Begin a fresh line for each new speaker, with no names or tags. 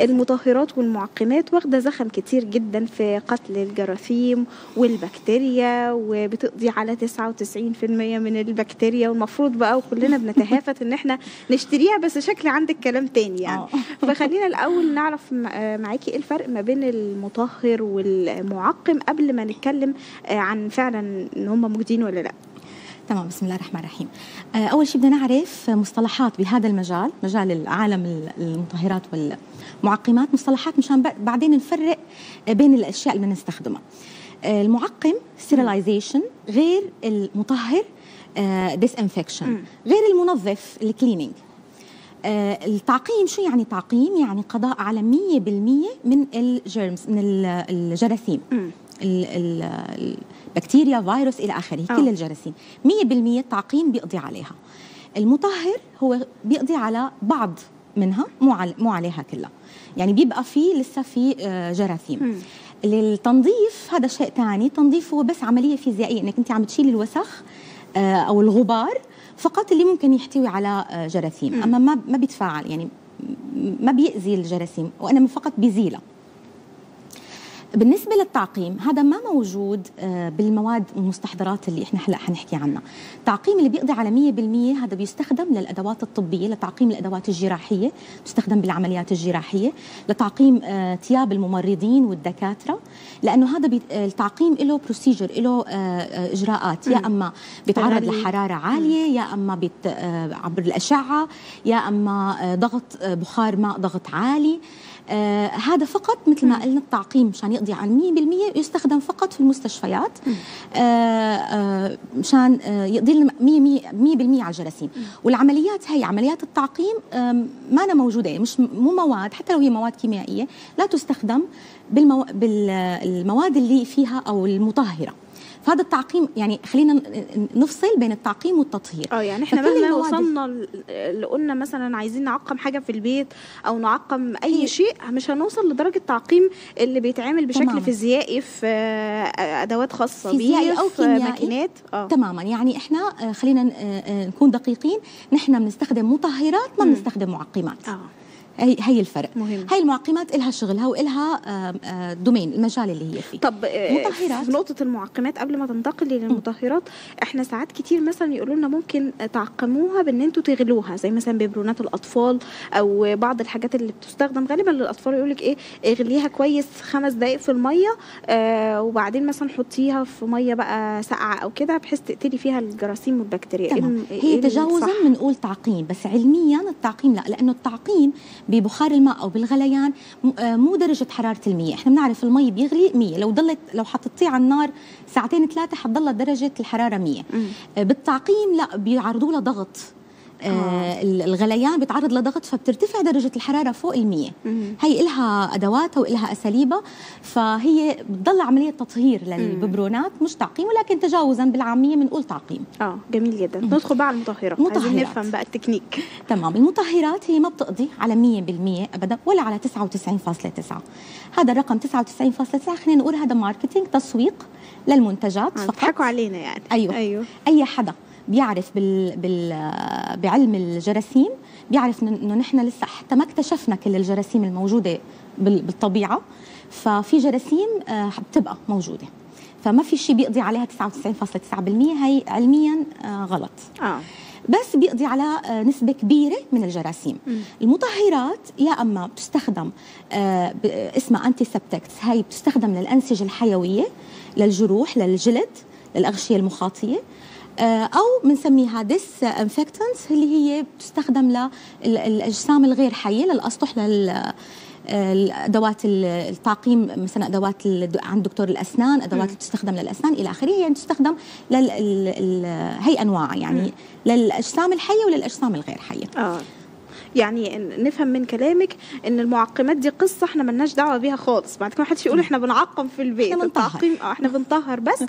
المطهرات والمعقمات واخدة زخم كتير جدا في قتل الجراثيم والبكتيريا وبتقضي على 99% من البكتيريا. والمفروض بقى وكلنا بنتهافت إن إحنا نشتريها بس شكل عندك كلام تاني يعني.
آه.
فخلينا الأول نعرف معاكي إيه الفرق ما بين المطهر والمعقم قبل ما نتكلم آه عن فعلا إن هم موجودين ولا لأ.
تمام بسم الله الرحمن الرحيم. آه، أول شيء بدنا نعرف مصطلحات بهذا المجال مجال العالم المطهرات والمعقمات مصطلحات مشان بعدين نفرق بين الأشياء اللي بدنا نستخدمها. آه، المعقم sterilization غير المطهر disinfection
مم.
غير المنظف ال cleaning آه، التعقيم شو يعني تعقيم؟ يعني قضاء على 100% من ال germs
من
ال- الجراثيم. البكتيريا فيروس إلى آخره
آه.
كل الجراثيم. 100% التعقيم بيقضي عليها. المطهر هو بيقضي على بعض منها مو مو عليها كلها. يعني بيبقى في لسه في آه، جراثيم.
مم.
التنظيف هذا شيء ثاني تنظيف هو بس عملية فيزيائية إنك أنت عم تشيلي الوسخ آه، أو الغبار فقط اللي ممكن يحتوي على جراثيم. أما ما ما بيتفاعل يعني ما بيأذي الجراثيم وإنما فقط بيزيلها. بالنسبة للتعقيم هذا ما موجود آه، بالمواد والمستحضرات اللي إحنا هلأ حنحكي عنها. التعقيم اللي بيقضي على 100% هذا بيستخدم للأدوات الطبية لتعقيم الأدوات الجراحية، تستخدم بالعمليات الجراحية، لتعقيم آه، ثياب الممرضين والدكاترة، لأنه هذا آه، التعقيم له بروسيجر له إجراءات يا أما بيتعرض. لحرارة عالية يا آه، عبر الأشعة يا آه، ضغط بخار ماء ضغط عالي آه هذا فقط مثل ما قلنا التعقيم مشان يقضي على 100% يستخدم فقط في المستشفيات آه آه مشان آه يقضي لنا 100% على الجراثيم. والعمليات هي عمليات التعقيم آه ما أنا موجودة يعني مش مو مواد حتى لو هي مواد كيميائية لا تستخدم بالمو... بالمواد اللي فيها أو المطهرة. فهذا التعقيم يعني خلينا نفصل بين التعقيم والتطهير.
آه يعني
إحنا
مهما وصلنا اللي قلنا مثلا عايزين نعقم حاجة في البيت أو نعقم
أي
شيء مش هنوصل لدرجة تعقيم اللي بيتعمل بشكل
تماماً.
فيزيائي في آه، أدوات خاصة
فيزيائي
بيه
أو
في. ماكينات. آه.
تماما. يعني إحنا آه، خلينا آه، آه، نكون دقيقين. نحن بنستخدم مطهرات ما. بنستخدم معقمات.
آه.
هي هي الفرق.
مهم.
هاي المعقمات إلها شغلها وإلها آه، آه، دومين المجال اللي هي فيه.
طب آه،
مطهرات.
في نقطة المعقمات قبل ما تنتقلي للمطهرات إحنا ساعات كتير مثلا يقولوا لنا ممكن تعقموها بإن أنتوا تغلوها زي مثلا ببرونات الأطفال أو بعض الحاجات اللي بتستخدم. غالبا للأطفال يقول لك إيه اغليها كويس خمس دقائق في المية آه وبعدين مثلا حطيها في مية بقى ساقعة أو كده بحيث تقتلي فيها الجراثيم والبكتيريا. إيه
تمام.
الم- إيه
هي تجاوزا؟ بنقول تعقيم بس علميا التعقيم لا لأنه التعقيم ببخار الماء أو بالغليان آه، مو درجة حرارة المية. إحنا بنعرف المي بيغلي 100 لو ضلت لو حطيتيه على النار ساعتين ثلاثة حتضل درجة الحرارة 100
مم.
آه، بالتعقيم لا بيعرضوا له ضغط. آه. الغليان بيتعرض لضغط فبترتفع درجة الحرارة فوق المية.
مم.
هي إلها أدواتها وإلها أساليبها فهي بتضل عملية تطهير للببرونات مش تعقيم ولكن تجاوزا بالعامية بنقول تعقيم.
آه جميل جدا. ندخل بقى على المطهرات. عايزين
مطهرات.
نفهم بقى التكنيك.
تمام. المطهرات هي ما بتقضي على 100% ابدا ولا على 99.9 هذا الرقم 99.9 خلينا نقول هذا marketing تسويق للمنتجات
آه،
فقط.
بيضحكوا علينا يعني.
أيوة.
أيوه.
أي حدا. بيعرف بال... بال... بعلم الجراثيم بيعرف إنه نحن لسه حتى ما اكتشفنا كل الجراثيم الموجودة بال... بالطبيعة. ففي جراثيم آه، بتبقى موجودة. فما في شيء بيقضي عليها 99.9% هي علميا آه، غلط.
آه.
بس بيقضي على آه، نسبة كبيرة من الجراثيم.
مم.
المطهرات يا أما بتستخدم آه، اسمها antiseptics هاي بتستخدم للأنسجة الحيوية للجروح للجلد للأغشية المخاطية. آه، أو بنسميها disinfectants اللي هي بتستخدم للأجسام الغير حية للأسطح لل الأدوات ال- التعقيم مثلا أدوات عند دكتور الأسنان أدوات اللي تستخدم للأسنان إلى آخره يعني تستخدم لل هي أنواع يعني للأجسام الحية وللأجسام الغير حية.
آه. يعني نفهم من كلامك إن المعقمات دي قصة إحنا ملناش دعوة بيها خالص بعد كده ما حدش يقول إحنا بنعقم في البيت.
إحنا بنطهر.
التعقيم آه إحنا بنطهر بس.